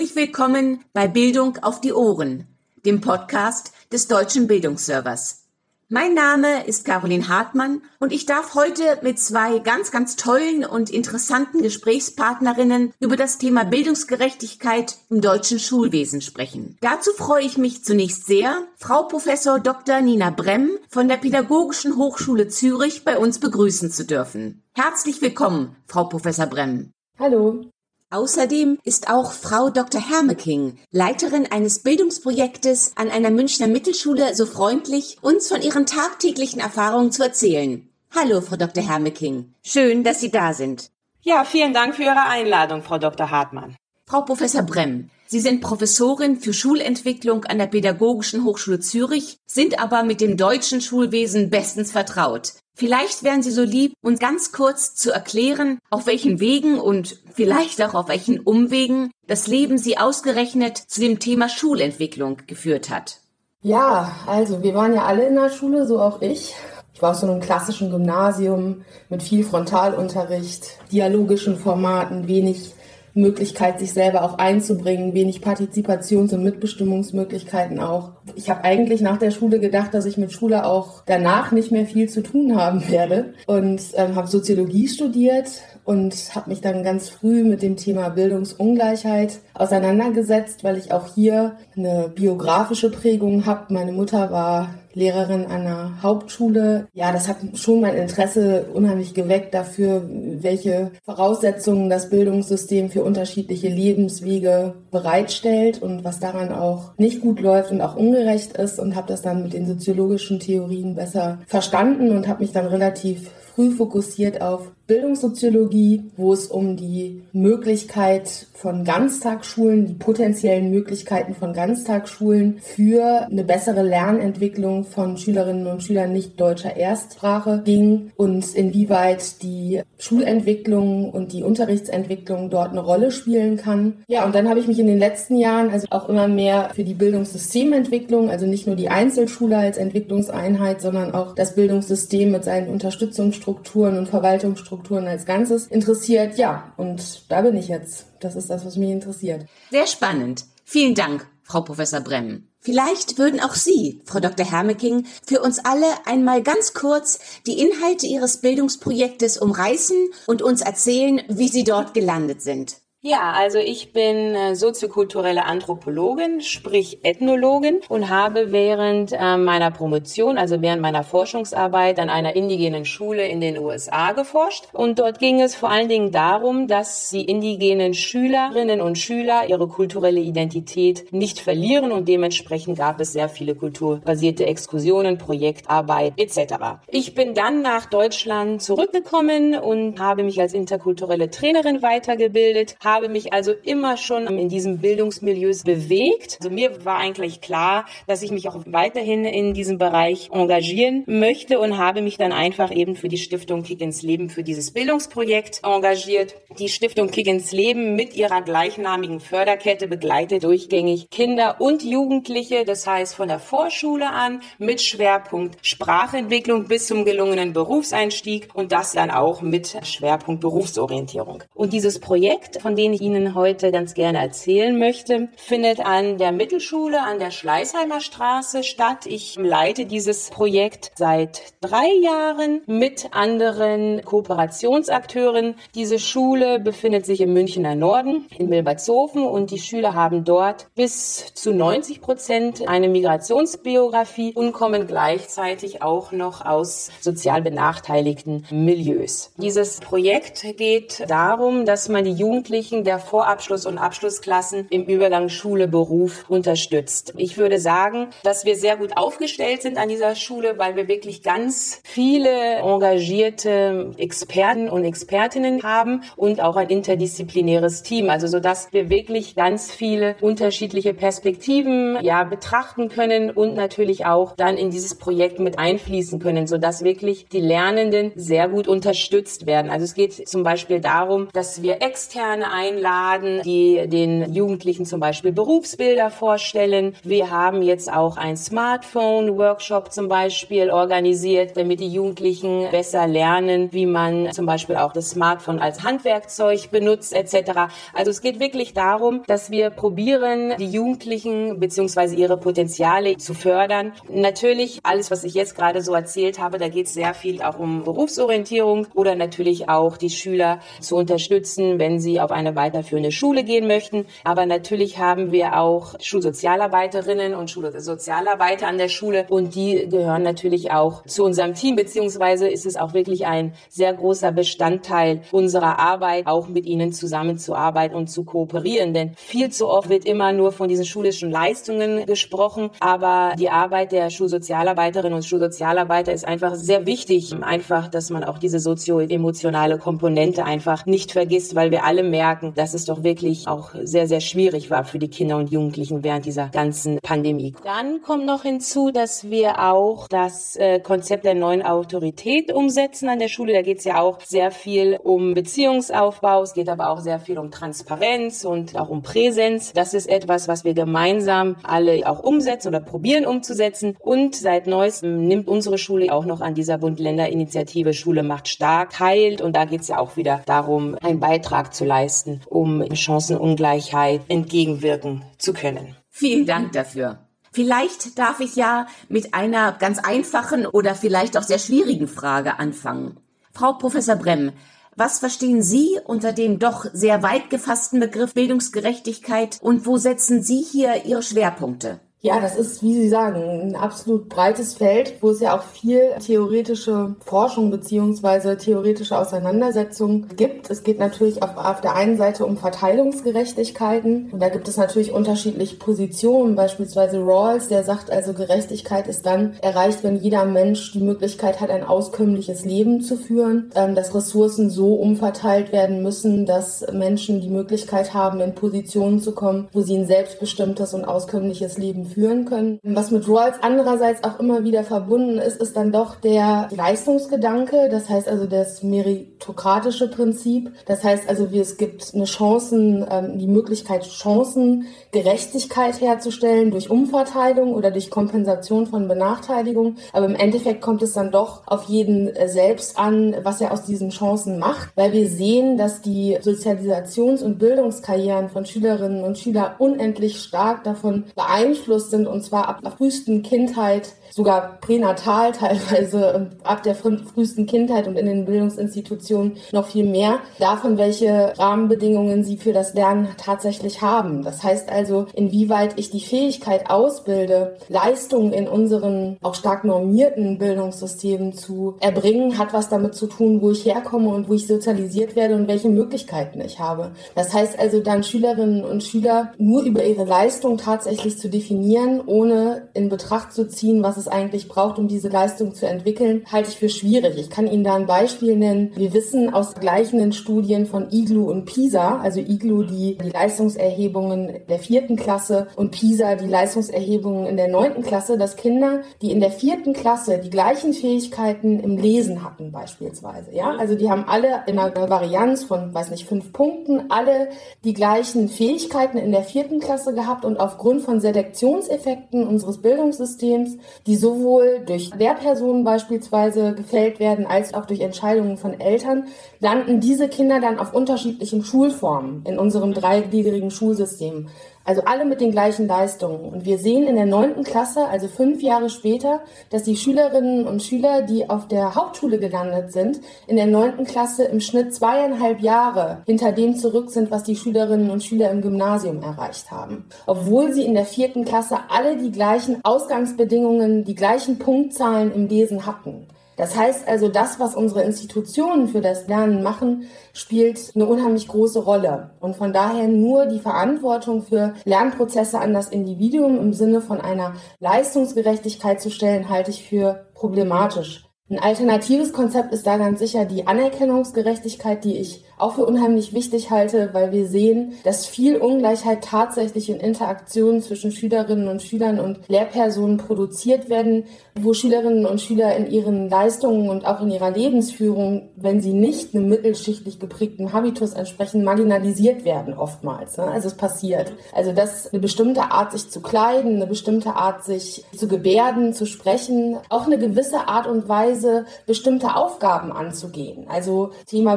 Herzlich willkommen bei Bildung auf die Ohren, dem Podcast des Deutschen Bildungsservers. Mein Name ist Caroline Hartmann und ich darf heute mit zwei ganz, ganz tollen und interessanten Gesprächspartnerinnen über das Thema Bildungsgerechtigkeit im deutschen Schulwesen sprechen. Dazu freue ich mich zunächst sehr, Frau Professor Dr. Nina Bremm von der Pädagogischen Hochschule Zürich bei uns begrüßen zu dürfen. Herzlich willkommen, Frau Professor Bremm. Hallo. Außerdem ist auch Frau Dr. Hermeking, Leiterin eines Bildungsprojektes an einer Münchner Mittelschule, so freundlich, uns von ihren tagtäglichen Erfahrungen zu erzählen. Hallo, Frau Dr. Hermeking. Schön, dass Sie da sind. Ja, vielen Dank für Ihre Einladung, Frau Dr. Hartmann. Frau Professor Bremm, Sie sind Professorin für Schulentwicklung an der Pädagogischen Hochschule Zürich, sind aber mit dem deutschen Schulwesen bestens vertraut. Vielleicht wären Sie so lieb, uns ganz kurz zu erklären, auf welchen Wegen und vielleicht auch auf welchen Umwegen das Leben Sie ausgerechnet zu dem Thema Schulentwicklung geführt hat. Ja, also wir waren ja alle in der Schule, so auch ich. Ich war auf so einem klassischen Gymnasium mit viel Frontalunterricht, dialogischen Formaten, wenig Möglichkeit, sich selber auch einzubringen, wenig Partizipations- und Mitbestimmungsmöglichkeiten auch. Ich habe eigentlich nach der Schule gedacht, dass ich mit Schule auch danach nicht mehr viel zu tun haben werde und ähm, habe Soziologie studiert und habe mich dann ganz früh mit dem Thema Bildungsungleichheit auseinandergesetzt, weil ich auch hier eine biografische Prägung habe. Meine Mutter war Lehrerin einer Hauptschule. Ja, das hat schon mein Interesse unheimlich geweckt dafür, welche Voraussetzungen das Bildungssystem für unterschiedliche Lebenswege bereitstellt und was daran auch nicht gut läuft und auch ungerecht ist und habe das dann mit den soziologischen Theorien besser verstanden und habe mich dann relativ früh fokussiert auf Bildungssoziologie, wo es um die Möglichkeit von Ganztagsschulen, die potenziellen Möglichkeiten von Ganztagsschulen für eine bessere Lernentwicklung von Schülerinnen und Schülern nicht deutscher Erstsprache ging und inwieweit die Schulentwicklung und die Unterrichtsentwicklung dort eine Rolle spielen kann. Ja, und dann habe ich mich in den letzten Jahren also auch immer mehr für die Bildungssystementwicklung, also nicht nur die Einzelschule als Entwicklungseinheit, sondern auch das Bildungssystem mit seinen Unterstützungsstrukturen und Verwaltungsstrukturen Strukturen als Ganzes interessiert. Ja, und da bin ich jetzt. Das ist das, was mich interessiert. Sehr spannend. Vielen Dank, Frau Professor Bremm. Vielleicht würden auch Sie, Frau Dr. Hermeking, für uns alle einmal ganz kurz die Inhalte Ihres Bildungsprojektes umreißen und uns erzählen, wie Sie dort gelandet sind. Ja, also ich bin äh, soziokulturelle Anthropologin, sprich Ethnologin und habe während äh, meiner Promotion, also während meiner Forschungsarbeit an einer indigenen Schule in den USA geforscht. Und dort ging es vor allen Dingen darum, dass die indigenen Schülerinnen und Schüler ihre kulturelle Identität nicht verlieren und dementsprechend gab es sehr viele kulturbasierte Exkursionen, Projektarbeit etc. Ich bin dann nach Deutschland zurückgekommen und habe mich als interkulturelle Trainerin weitergebildet habe mich also immer schon in diesem Bildungsmilieus bewegt. Also mir war eigentlich klar, dass ich mich auch weiterhin in diesem Bereich engagieren möchte und habe mich dann einfach eben für die Stiftung Kick ins Leben für dieses Bildungsprojekt engagiert. Die Stiftung Kick ins Leben mit ihrer gleichnamigen Förderkette begleitet durchgängig Kinder und Jugendliche, das heißt von der Vorschule an mit Schwerpunkt Sprachentwicklung bis zum gelungenen Berufseinstieg und das dann auch mit Schwerpunkt Berufsorientierung. Und dieses Projekt, von den ich Ihnen heute ganz gerne erzählen möchte, findet an der Mittelschule an der Schleißheimer Straße statt. Ich leite dieses Projekt seit drei Jahren mit anderen Kooperationsakteuren. Diese Schule befindet sich im Münchner Norden in Milbertshofen und die Schüler haben dort bis zu 90 Prozent eine Migrationsbiografie und kommen gleichzeitig auch noch aus sozial benachteiligten Milieus. Dieses Projekt geht darum, dass man die Jugendlichen Jugendlichen der Vorabschluss- und Abschlussklassen im Übergang Schule, Beruf unterstützt. Ich würde sagen, dass wir sehr gut aufgestellt sind an dieser Schule, weil wir wirklich ganz viele engagierte Experten und Expertinnen haben und auch ein interdisziplinäres Team, also so dass wir wirklich ganz viele unterschiedliche Perspektiven ja betrachten können und natürlich auch dann in dieses Projekt mit einfließen können, so dass wirklich die Lernenden sehr gut unterstützt werden. Also es geht zum Beispiel darum, dass wir externe einladen, die den Jugendlichen zum Beispiel Berufsbilder vorstellen. Wir haben jetzt auch ein Smartphone-Workshop zum Beispiel organisiert, damit die Jugendlichen besser lernen, wie man zum Beispiel auch das Smartphone als Handwerkzeug benutzt etc. Also es geht wirklich darum, dass wir probieren, die Jugendlichen bzw. ihre Potenziale zu fördern. Natürlich alles, was ich jetzt gerade so erzählt habe, da geht es sehr viel auch um Berufsorientierung oder natürlich auch die Schüler zu unterstützen, wenn sie auf eine weiterführende Schule gehen möchten. Aber natürlich haben wir auch Schulsozialarbeiterinnen und Schulsozialarbeiter an der Schule und die gehören natürlich auch zu unserem Team, beziehungsweise ist es auch wirklich ein sehr großer Bestandteil unserer Arbeit, auch mit ihnen zusammenzuarbeiten und zu kooperieren. Denn viel zu oft wird immer nur von diesen schulischen Leistungen gesprochen, aber die Arbeit der Schulsozialarbeiterinnen und Schulsozialarbeiter ist einfach sehr wichtig. Einfach, dass man auch diese sozio-emotionale Komponente einfach nicht vergisst, weil wir alle merken, dass es doch wirklich auch sehr, sehr schwierig war für die Kinder und Jugendlichen während dieser ganzen Pandemie. Dann kommt noch hinzu, dass wir auch das äh, Konzept der neuen Autorität umsetzen an der Schule. Da geht es ja auch sehr viel um Beziehungsaufbau. Es geht aber auch sehr viel um Transparenz und auch um Präsenz. Das ist etwas, was wir gemeinsam alle auch umsetzen oder probieren umzusetzen. Und seit neuestem nimmt unsere Schule auch noch an dieser Bund-Länder-Initiative Schule macht stark teil. Und da geht es ja auch wieder darum, einen Beitrag zu leisten, um Chancenungleichheit entgegenwirken zu können. Vielen Dank dafür. Vielleicht darf ich ja mit einer ganz einfachen oder vielleicht auch sehr schwierigen Frage anfangen. Frau Professor Bremm, was verstehen Sie unter dem doch sehr weit gefassten Begriff Bildungsgerechtigkeit und wo setzen Sie hier Ihre Schwerpunkte? Ja, das ist, wie Sie sagen, ein absolut breites Feld, wo es ja auch viel theoretische Forschung beziehungsweise theoretische Auseinandersetzungen gibt. Es geht natürlich auf, auf der einen Seite um Verteilungsgerechtigkeiten und da gibt es natürlich unterschiedliche Positionen, beispielsweise Rawls, der sagt also, Gerechtigkeit ist dann erreicht, wenn jeder Mensch die Möglichkeit hat, ein auskömmliches Leben zu führen, ähm, dass Ressourcen so umverteilt werden müssen, dass Menschen die Möglichkeit haben, in Positionen zu kommen, wo sie ein selbstbestimmtes und auskömmliches Leben führen können. Was mit Rawls andererseits auch immer wieder verbunden ist, ist dann doch der Leistungsgedanke, das heißt also das meritokratische Prinzip. Das heißt also, wie es gibt eine Chancen, ähm, die Möglichkeit, Chancengerechtigkeit herzustellen durch Umverteilung oder durch Kompensation von Benachteiligung. Aber im Endeffekt kommt es dann doch auf jeden äh, selbst an, was er aus diesen Chancen macht, weil wir sehen, dass die Sozialisations- und Bildungskarrieren von Schülerinnen und Schülern unendlich stark davon beeinflusst beeinflusst sind und zwar ab der frühesten Kindheit sogar pränatal teilweise ab der frühesten Kindheit und in den Bildungsinstitutionen noch viel mehr davon, welche Rahmenbedingungen sie für das Lernen tatsächlich haben. Das heißt also, inwieweit ich die Fähigkeit ausbilde, Leistungen in unseren auch stark normierten Bildungssystemen zu erbringen, hat was damit zu tun, wo ich herkomme und wo ich sozialisiert werde und welche Möglichkeiten ich habe. Das heißt also dann Schülerinnen und Schüler nur über ihre Leistung tatsächlich zu definieren, ohne in Betracht zu ziehen, was es eigentlich braucht, um diese Leistung zu entwickeln, halte ich für schwierig. Ich kann Ihnen da ein Beispiel nennen. Wir wissen aus gleichenden Studien von IGLU und PISA, also IGLU die, die Leistungserhebungen der vierten Klasse und PISA die Leistungserhebungen in der neunten Klasse, dass Kinder, die in der vierten Klasse die gleichen Fähigkeiten im Lesen hatten beispielsweise, ja, also die haben alle in einer Varianz von, weiß nicht, fünf Punkten, alle die gleichen Fähigkeiten in der vierten Klasse gehabt und aufgrund von Selektionseffekten unseres Bildungssystems die sowohl durch Lehrpersonen beispielsweise gefällt werden, als auch durch Entscheidungen von Eltern, landen diese Kinder dann auf unterschiedlichen Schulformen in unserem dreigliedrigen Schulsystem. Also alle mit den gleichen Leistungen. Und wir sehen in der neunten Klasse, also fünf Jahre später, dass die Schülerinnen und Schüler, die auf der Hauptschule gelandet sind, in der neunten Klasse im Schnitt zweieinhalb Jahre hinter dem zurück sind, was die Schülerinnen und Schüler im Gymnasium erreicht haben. Obwohl sie in der vierten Klasse alle die gleichen Ausgangsbedingungen, die gleichen Punktzahlen im Lesen hatten. Das heißt also, das, was unsere Institutionen für das Lernen machen, spielt eine unheimlich große Rolle. Und von daher nur die Verantwortung für Lernprozesse an das Individuum im Sinne von einer Leistungsgerechtigkeit zu stellen, halte ich für problematisch. Ein alternatives Konzept ist da ganz sicher die Anerkennungsgerechtigkeit, die ich auch für unheimlich wichtig halte, weil wir sehen, dass viel Ungleichheit tatsächlich in Interaktionen zwischen Schülerinnen und Schülern und Lehrpersonen produziert werden, wo Schülerinnen und Schüler in ihren Leistungen und auch in ihrer Lebensführung, wenn sie nicht einem mittelschichtlich geprägten Habitus entsprechen, marginalisiert werden oftmals. Ne? Also es passiert. Also dass eine bestimmte Art, sich zu kleiden, eine bestimmte Art, sich zu gebärden, zu sprechen, auch eine gewisse Art und Weise, bestimmte Aufgaben anzugehen. Also Thema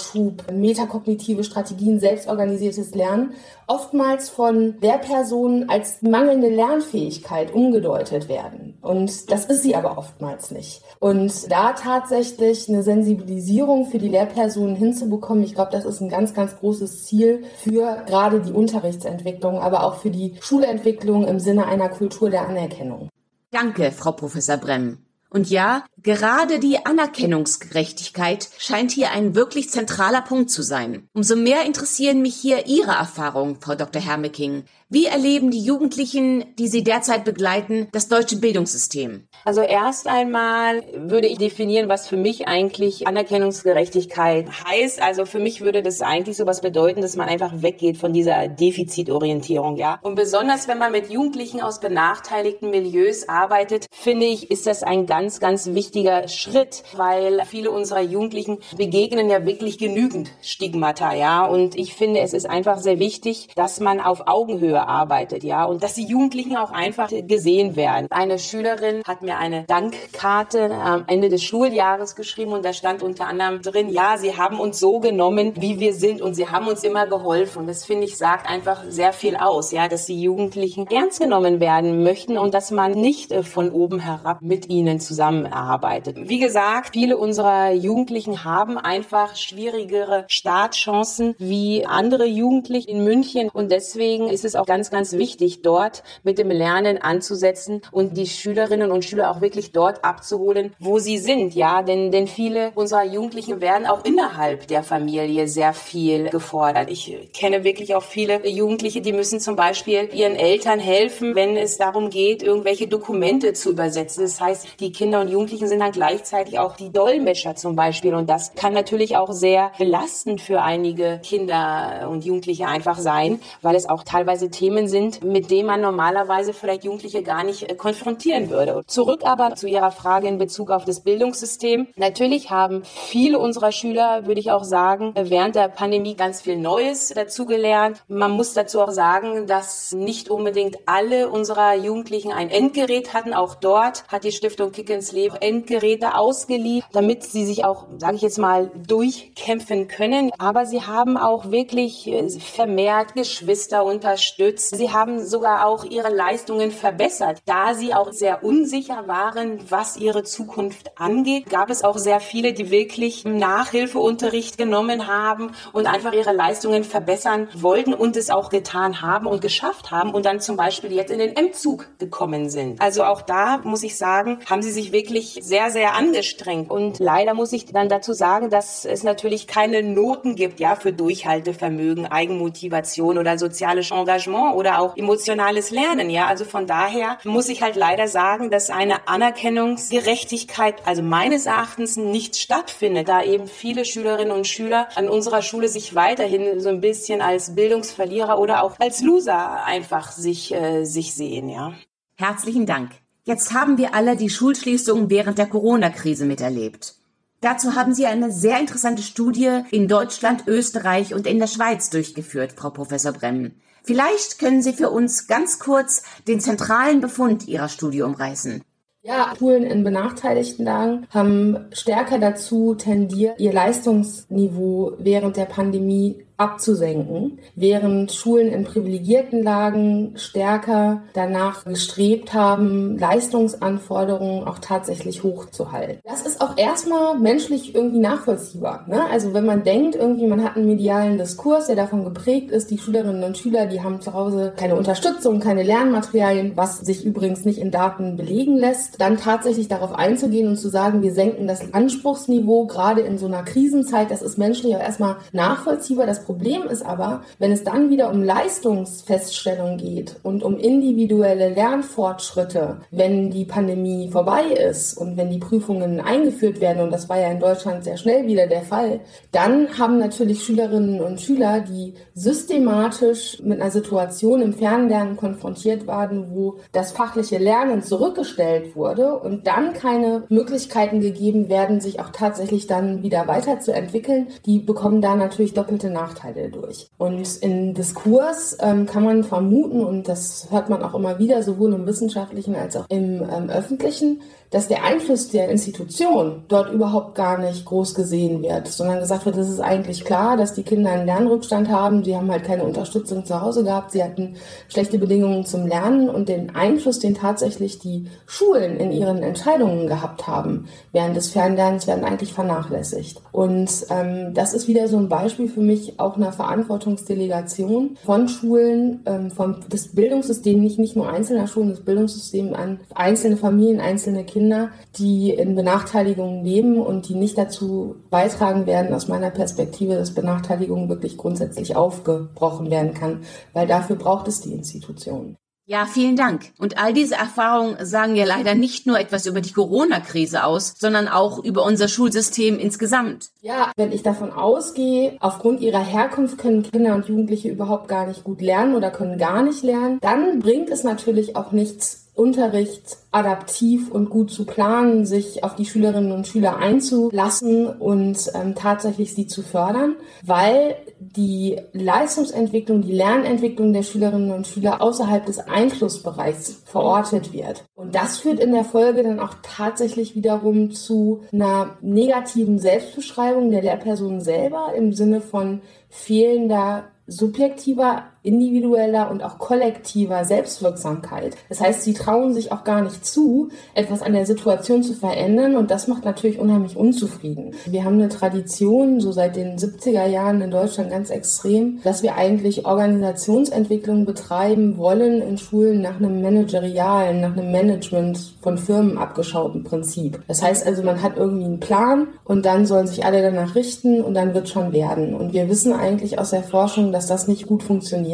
Belohnungsaufschub, metakognitive Strategien, selbstorganisiertes Lernen, oftmals von Lehrpersonen als mangelnde Lernfähigkeit umgedeutet werden. Und das ist sie aber oftmals nicht. Und da tatsächlich eine Sensibilisierung für die Lehrpersonen hinzubekommen, ich glaube, das ist ein ganz, ganz großes Ziel für gerade die Unterrichtsentwicklung, aber auch für die Schulentwicklung im Sinne einer Kultur der Anerkennung. Danke, Frau Professor Bremm. Und ja, gerade die Anerkennungsgerechtigkeit scheint hier ein wirklich zentraler Punkt zu sein. Umso mehr interessieren mich hier Ihre Erfahrungen, Frau Dr. Hermeking. Wie erleben die Jugendlichen, die Sie derzeit begleiten, das deutsche Bildungssystem? Also erst einmal würde ich definieren, was für mich eigentlich Anerkennungsgerechtigkeit heißt. Also für mich würde das eigentlich sowas bedeuten, dass man einfach weggeht von dieser Defizitorientierung, ja. Und besonders wenn man mit Jugendlichen aus benachteiligten Milieus arbeitet, finde ich, ist das ein ganz, ganz wichtiger Schritt, weil viele unserer Jugendlichen begegnen ja wirklich genügend Stigmata, ja. Und ich finde, es ist einfach sehr wichtig, dass man auf Augenhöhe arbeitet, ja, und dass die Jugendlichen auch einfach gesehen werden. Eine Schülerin hat mir eine Dankkarte am Ende des Schuljahres geschrieben und da stand unter anderem drin, ja, sie haben uns so genommen, wie wir sind und sie haben uns immer geholfen. Das finde ich sagt einfach sehr viel aus, ja, dass die Jugendlichen ernst genommen werden möchten und dass man nicht äh, von oben herab mit ihnen zusammenarbeitet. Wie gesagt, viele unserer Jugendlichen haben einfach schwierigere Startchancen wie andere Jugendliche in München und deswegen ist es auch ganz, ganz wichtig, dort mit dem Lernen anzusetzen und die Schülerinnen und Schüler auch wirklich dort abzuholen, wo sie sind. Ja, denn, denn viele unserer Jugendlichen werden auch innerhalb der Familie sehr viel gefordert. Ich kenne wirklich auch viele Jugendliche, die müssen zum Beispiel ihren Eltern helfen, wenn es darum geht, irgendwelche Dokumente zu übersetzen. Das heißt, die Kinder und Jugendlichen sind dann gleichzeitig auch die Dolmetscher zum Beispiel. Und das kann natürlich auch sehr belastend für einige Kinder und Jugendliche einfach sein, weil es auch teilweise Themen sind, mit denen man normalerweise vielleicht Jugendliche gar nicht äh, konfrontieren würde. Zurück aber zu Ihrer Frage in Bezug auf das Bildungssystem. Natürlich haben viele unserer Schüler, würde ich auch sagen, während der Pandemie ganz viel Neues dazugelernt. Man muss dazu auch sagen, dass nicht unbedingt alle unserer Jugendlichen ein Endgerät hatten. Auch dort hat die Stiftung Kick ins Leben Endgeräte ausgeliehen, damit sie sich auch, sage ich jetzt mal, durchkämpfen können. Aber sie haben auch wirklich äh, vermehrt Geschwister unterstützt. Sie haben sogar auch ihre Leistungen verbessert. Da sie auch sehr unsicher waren, was ihre Zukunft angeht, gab es auch sehr viele, die wirklich Nachhilfeunterricht genommen haben und einfach ihre Leistungen verbessern wollten und es auch getan haben und geschafft haben und dann zum Beispiel jetzt in den M-Zug gekommen sind. Also auch da muss ich sagen, haben sie sich wirklich sehr, sehr angestrengt. Und leider muss ich dann dazu sagen, dass es natürlich keine Noten gibt, ja, für Durchhaltevermögen, Eigenmotivation oder soziales Engagement Engagement oder auch emotionales Lernen. Ja, also von daher muss ich halt leider sagen, dass eine Anerkennungsgerechtigkeit, also meines Erachtens nicht stattfindet, da eben viele Schülerinnen und Schüler an unserer Schule sich weiterhin so ein bisschen als Bildungsverlierer oder auch als Loser einfach sich, äh, sich sehen, ja. Herzlichen Dank. Jetzt haben wir alle die Schulschließungen während der Corona-Krise miterlebt. Dazu haben Sie eine sehr interessante Studie in Deutschland, Österreich und in der Schweiz durchgeführt, Frau Professor Bremm. Vielleicht können Sie für uns ganz kurz den zentralen Befund Ihrer Studie umreißen. Ja, Schulen in benachteiligten Lagen haben stärker dazu tendiert, ihr Leistungsniveau während der Pandemie abzusenken, während Schulen in privilegierten Lagen stärker danach gestrebt haben, Leistungsanforderungen auch tatsächlich hochzuhalten. Das ist auch erstmal menschlich irgendwie nachvollziehbar. Ne? Also wenn man denkt, irgendwie man hat einen medialen Diskurs, der davon geprägt ist, die Schülerinnen und Schüler, die haben zu Hause keine Unterstützung, keine Lernmaterialien, was sich übrigens nicht in Daten belegen lässt, dann tatsächlich darauf einzugehen und zu sagen, wir senken das Anspruchsniveau gerade in so einer Krisenzeit, das ist menschlich auch erstmal nachvollziehbar. Das Problem ist aber, wenn es dann wieder um Leistungsfeststellung geht und um individuelle Lernfortschritte, wenn die Pandemie vorbei ist und wenn die Prüfungen eingeführt werden, und das war ja in Deutschland sehr schnell wieder der Fall, dann haben natürlich Schülerinnen und Schüler, die systematisch mit einer Situation im Fernlernen konfrontiert waren, wo das fachliche Lernen zurückgestellt wurde und dann keine Möglichkeiten gegeben werden, sich auch tatsächlich dann wieder weiterzuentwickeln, die bekommen da natürlich doppelte Nachteile durch. Und in Diskurs ähm, kann man vermuten, und das hört man auch immer wieder, sowohl im wissenschaftlichen als auch im ähm, öffentlichen, dass der Einfluss der Institution dort überhaupt gar nicht groß gesehen wird, sondern gesagt wird, es ist eigentlich klar, dass die Kinder einen Lernrückstand haben, sie haben halt keine Unterstützung zu Hause gehabt, sie hatten schlechte Bedingungen zum Lernen und den Einfluss, den tatsächlich die Schulen in ihren Entscheidungen gehabt haben während des Fernlernens, werden eigentlich vernachlässigt. Und ähm, das ist wieder so ein Beispiel für mich auch einer Verantwortungsdelegation von Schulen, ähm, vom des Bildungssystems, nicht, nicht nur einzelner Schulen, das Bildungssystem an einzelne Familien, einzelne Kinder Kinder, die in Benachteiligungen leben und die nicht dazu beitragen werden, aus meiner Perspektive, dass Benachteiligung wirklich grundsätzlich aufgebrochen werden kann, weil dafür braucht es die Institutionen. Ja, vielen Dank. Und all diese Erfahrungen sagen ja leider nicht nur etwas über die Corona-Krise aus, sondern auch über unser Schulsystem insgesamt. Ja, wenn ich davon ausgehe, aufgrund ihrer Herkunft können Kinder und Jugendliche überhaupt gar nicht gut lernen oder können gar nicht lernen, dann bringt es natürlich auch nichts, Unterricht adaptiv und gut zu planen, sich auf die Schülerinnen und Schüler einzulassen und ähm, tatsächlich sie zu fördern, weil die Leistungsentwicklung, die Lernentwicklung der Schülerinnen und Schüler außerhalb des Einflussbereichs verortet wird. Und das führt in der Folge dann auch tatsächlich wiederum zu einer negativen Selbstbeschreibung der Lehrperson selber im Sinne von fehlender subjektiver, individueller und auch kollektiver Selbstwirksamkeit. Das heißt, sie trauen sich auch gar nicht zu, etwas an der Situation zu verändern und das macht natürlich unheimlich unzufrieden. Wir haben eine Tradition, so seit den 70er Jahren in Deutschland ganz extrem, dass wir eigentlich Organisationsentwicklung betreiben wollen in Schulen nach einem managerialen, nach einem Management von Firmen abgeschauten Prinzip. Das heißt also, man hat irgendwie einen Plan und dann sollen sich alle danach richten und dann wird schon werden. Und wir wissen eigentlich aus der Forschung, dass das nicht gut funktioniert.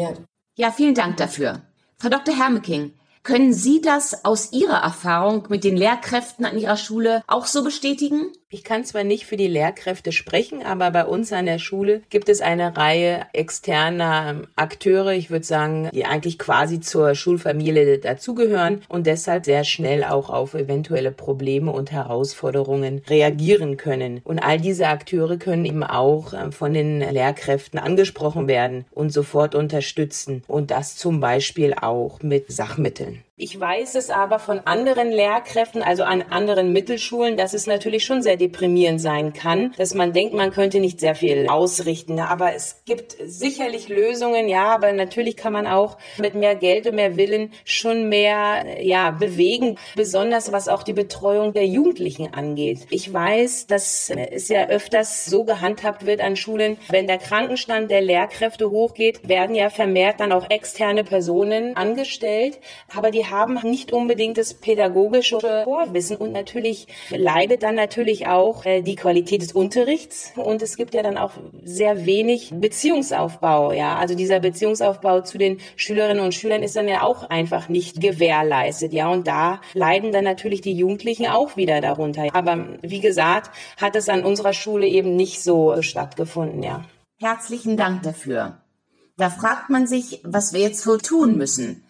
Ja, vielen Dank dafür. Frau Dr. Hermeking, können Sie das aus Ihrer Erfahrung mit den Lehrkräften an Ihrer Schule auch so bestätigen? Ich kann zwar nicht für die Lehrkräfte sprechen, aber bei uns an der Schule gibt es eine Reihe externer Akteure, ich würde sagen, die eigentlich quasi zur Schulfamilie dazugehören und deshalb sehr schnell auch auf eventuelle Probleme und Herausforderungen reagieren können. Und all diese Akteure können eben auch äh, von den Lehrkräften angesprochen werden und sofort unterstützen und das zum Beispiel auch mit Sachmitteln. Ich weiß es aber von anderen Lehrkräften, also an anderen Mittelschulen, dass es natürlich schon sehr deprimierend sein kann, dass man denkt, man könnte nicht sehr viel ausrichten. Aber es gibt sicherlich Lösungen, ja, aber natürlich kann man auch mit mehr Geld und mehr Willen schon mehr, ja, bewegen, besonders was auch die Betreuung der Jugendlichen angeht. Ich weiß, dass es ja öfters so gehandhabt wird an Schulen, wenn der Krankenstand der Lehrkräfte hochgeht, werden ja vermehrt dann auch externe Personen angestellt, aber die haben nicht unbedingt das pädagogische Vorwissen und natürlich leidet dann natürlich auch äh, die Qualität des Unterrichts und es gibt ja dann auch sehr wenig Beziehungsaufbau, ja, also dieser Beziehungsaufbau zu den Schülerinnen und Schülern ist dann ja auch einfach nicht gewährleistet, ja, und da leiden dann natürlich die Jugendlichen auch wieder darunter. Aber wie gesagt, hat es an unserer Schule eben nicht so stattgefunden, ja. Herzlichen Dank dafür. Da fragt man sich, was wir jetzt wohl tun müssen.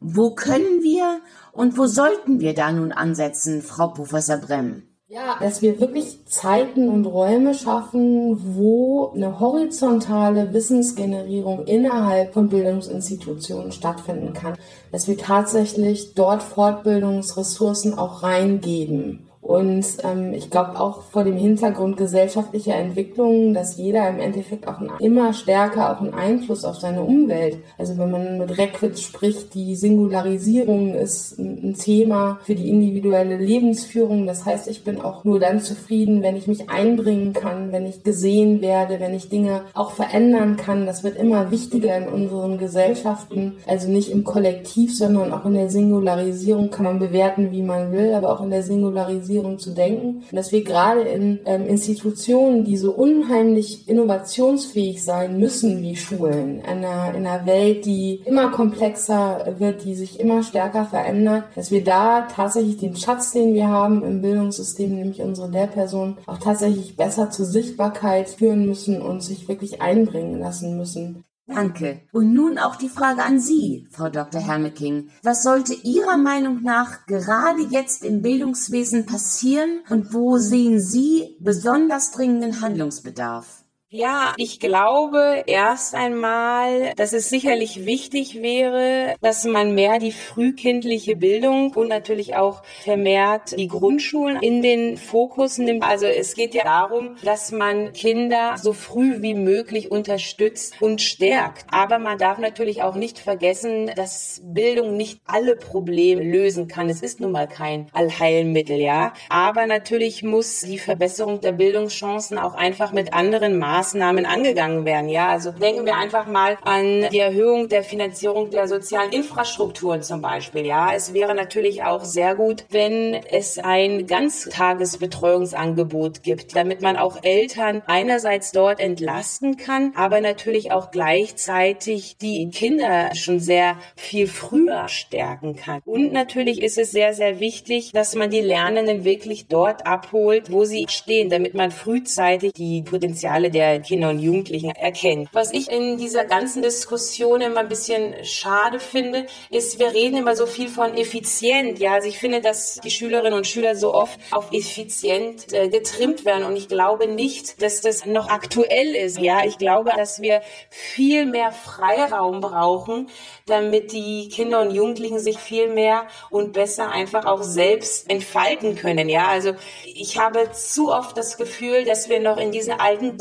Wo können wir und wo sollten wir da nun ansetzen, Frau Professor Bremm? Ja, dass wir wirklich Zeiten und Räume schaffen, wo eine horizontale Wissensgenerierung innerhalb von Bildungsinstitutionen stattfinden kann. Dass wir tatsächlich dort Fortbildungsressourcen auch reingeben. Und ähm, ich glaube auch vor dem Hintergrund gesellschaftlicher Entwicklungen, dass jeder im Endeffekt auch ein, immer stärker auch einen Einfluss auf seine Umwelt. Also wenn man mit Reckwitz spricht, die Singularisierung ist ein Thema für die individuelle Lebensführung. Das heißt, ich bin auch nur dann zufrieden, wenn ich mich einbringen kann, wenn ich gesehen werde, wenn ich Dinge auch verändern kann. Das wird immer wichtiger in unseren Gesellschaften. Also nicht im Kollektiv, sondern auch in der Singularisierung kann man bewerten, wie man will, aber auch in der Singularisierung Digitalisierung zu denken und dass wir gerade in ähm, Institutionen, die so unheimlich innovationsfähig sein müssen wie Schulen, in einer, in einer Welt, die immer komplexer wird, die sich immer stärker verändert, dass wir da tatsächlich den Schatz, den wir haben im Bildungssystem, nämlich unsere Lehrpersonen, auch tatsächlich besser zur Sichtbarkeit führen müssen und sich wirklich einbringen lassen müssen. Danke. Und nun auch die Frage an Sie, Frau Dr. Hermeking. Was sollte Ihrer Meinung nach gerade jetzt im Bildungswesen passieren und wo sehen Sie besonders dringenden Handlungsbedarf? Ja, ich glaube erst einmal, dass es sicherlich wichtig wäre, dass man mehr die frühkindliche Bildung und natürlich auch vermehrt die Grundschulen in den Fokus nimmt. Also es geht ja darum, dass man Kinder so früh wie möglich unterstützt und stärkt. Aber man darf natürlich auch nicht vergessen, dass Bildung nicht alle Probleme lösen kann. Es ist nun mal kein Allheilmittel, ja. Aber natürlich muss die Verbesserung der Bildungschancen auch einfach mit anderen Maßnahmen Maßnahmen angegangen werden. Ja, also denken wir einfach mal an die Erhöhung der Finanzierung der sozialen Infrastrukturen zum Beispiel. Ja, es wäre natürlich auch sehr gut, wenn es ein Ganztagesbetreuungsangebot gibt, damit man auch Eltern einerseits dort entlasten kann, aber natürlich auch gleichzeitig die Kinder schon sehr viel früher stärken kann. Und natürlich ist es sehr, sehr wichtig, dass man die Lernenden wirklich dort abholt, wo sie stehen, damit man frühzeitig die Potenziale der Kinder und Jugendlichen erkennen. Was ich in dieser ganzen Diskussion immer ein bisschen schade finde, ist, wir reden immer so viel von effizient. Ja, also ich finde, dass die Schülerinnen und Schüler so oft auf effizient äh, getrimmt werden und ich glaube nicht, dass das noch aktuell ist. Ja, ich glaube, dass wir viel mehr Freiraum brauchen, damit die Kinder und Jugendlichen sich viel mehr und besser einfach auch selbst entfalten können. Ja, also ich habe zu oft das Gefühl, dass wir noch in diesen alten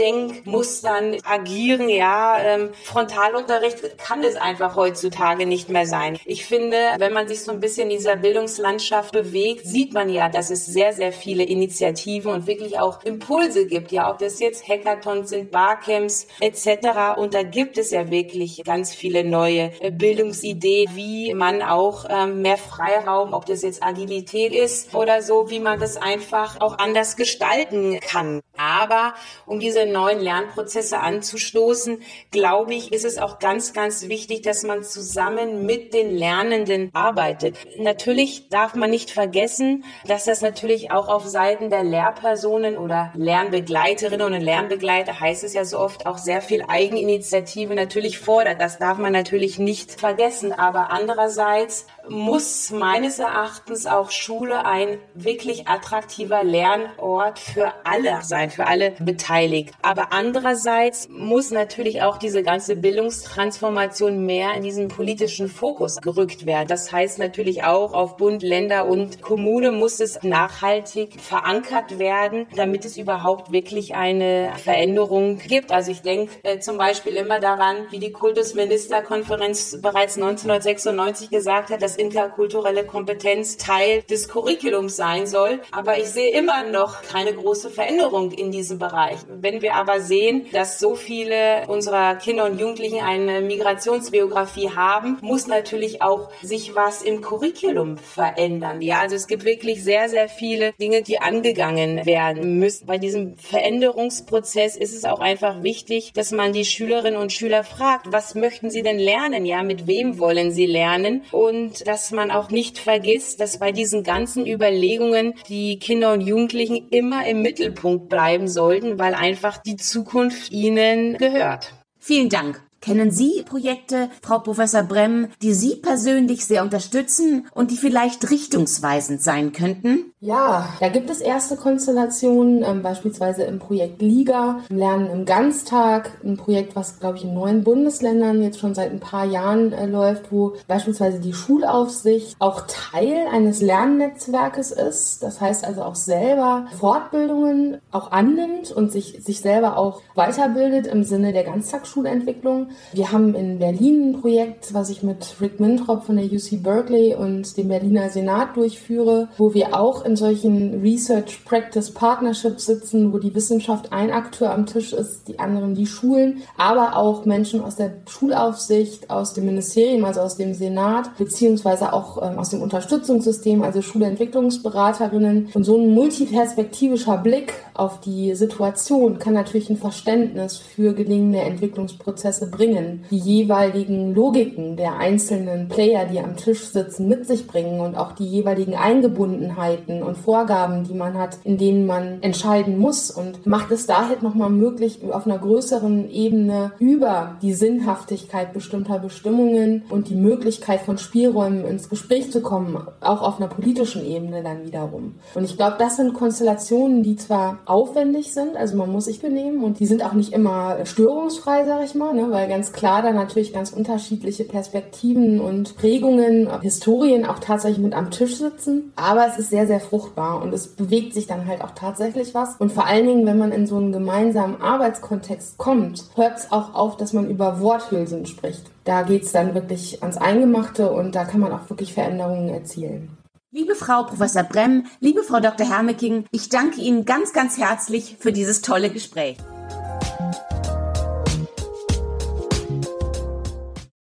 Denkmustern agieren. Ja, ähm, Frontalunterricht kann es einfach heutzutage nicht mehr sein. Ich finde, wenn man sich so ein bisschen in dieser Bildungslandschaft bewegt, sieht man ja, dass es sehr, sehr viele Initiativen und wirklich auch Impulse gibt. Ja, ob das jetzt Hackathons sind, Barcamps etc. Und da gibt es ja wirklich ganz viele neue Bildungslandschaft Bildungsidee, wie man auch ähm, mehr Freiraum, ob das jetzt Agilität ist oder so, wie man das einfach auch anders gestalten kann. Aber um diese neuen Lernprozesse anzustoßen, glaube ich, ist es auch ganz, ganz wichtig, dass man zusammen mit den Lernenden arbeitet. Natürlich darf man nicht vergessen, dass das natürlich auch auf Seiten der Lehrpersonen oder Lernbegleiterinnen und Lernbegleiter heißt es ja so oft auch sehr viel Eigeninitiative natürlich fordert. Das darf man natürlich nicht vergessen. Aber andererseits muss meines Erachtens auch Schule ein wirklich attraktiver Lernort für alle sein, für alle beteiligt. Aber andererseits muss natürlich auch diese ganze Bildungstransformation mehr in diesen politischen Fokus gerückt werden. Das heißt natürlich auch auf Bund, Länder und Kommune muss es nachhaltig verankert werden, damit es überhaupt wirklich eine Veränderung gibt. Also ich denke äh, zum Beispiel immer daran, wie die Kultusministerkonferenz bereits 1996 gesagt hat, dass interkulturelle Kompetenz Teil des Curriculums sein soll. Aber ich sehe immer noch keine große Veränderung in diesem Bereich. Wenn wir aber sehen, dass so viele unserer Kinder und Jugendlichen eine Migrationsbiografie haben, muss natürlich auch sich was im Curriculum verändern. Ja, also es gibt wirklich sehr, sehr viele Dinge, die angegangen werden müssen. Bei diesem Veränderungsprozess ist es auch einfach wichtig, dass man die Schülerinnen und Schüler fragt, was möchten sie denn lernen? Ja, mit wem wollen sie lernen und dass man auch nicht vergisst, dass bei diesen ganzen Überlegungen die Kinder und Jugendlichen immer im Mittelpunkt bleiben sollten, weil einfach die Zukunft ihnen gehört. Vielen Dank. Kennen Sie Projekte, Frau Professor Bremm, die Sie persönlich sehr unterstützen und die vielleicht richtungsweisend sein könnten? Ja, da gibt es erste Konstellationen, ähm, beispielsweise im Projekt Liga, Lernen im Ganztag, ein Projekt, was, glaube ich, in neun Bundesländern jetzt schon seit ein paar Jahren äh, läuft, wo beispielsweise die Schulaufsicht auch Teil eines Lernnetzwerkes ist. Das heißt also auch selber Fortbildungen auch annimmt und sich, sich selber auch weiterbildet im Sinne der Ganztagsschulentwicklung. Wir haben in Berlin ein Projekt, was ich mit Rick Mintrop von der UC Berkeley und dem Berliner Senat durchführe, wo wir auch in solchen Research Practice Partnerships sitzen, wo die Wissenschaft ein Akteur am Tisch ist, die anderen die Schulen, aber auch Menschen aus der Schulaufsicht, aus dem Ministerium, also aus dem Senat, beziehungsweise auch ähm, aus dem Unterstützungssystem, also Schulentwicklungsberaterinnen. Und so ein multiperspektivischer Blick auf die Situation kann natürlich ein Verständnis für gelingende Entwicklungsprozesse bringen, die jeweiligen Logiken der einzelnen Player, die am Tisch sitzen, mit sich bringen und auch die jeweiligen Eingebundenheiten und Vorgaben, die man hat, in denen man entscheiden muss und macht es daher nochmal möglich, auf einer größeren Ebene über die Sinnhaftigkeit bestimmter Bestimmungen und die Möglichkeit von Spielräumen ins Gespräch zu kommen, auch auf einer politischen Ebene dann wiederum. Und ich glaube, das sind Konstellationen, die zwar aufwendig sind, also man muss sich benehmen und die sind auch nicht immer störungsfrei, sag ich mal, ne, weil ganz klar da natürlich ganz unterschiedliche Perspektiven und Prägungen, Historien auch tatsächlich mit am Tisch sitzen. Aber es ist sehr, sehr fruchtbar und es bewegt sich dann halt auch tatsächlich was. Und vor allen Dingen, wenn man in so einen gemeinsamen Arbeitskontext kommt, hört es auch auf, dass man über Worthülsen spricht. Da geht es dann wirklich ans Eingemachte und da kann man auch wirklich Veränderungen erzielen. Liebe Frau Professor Bremm, liebe Frau Dr. Hermeking, ich danke Ihnen ganz, ganz herzlich für dieses tolle Gespräch.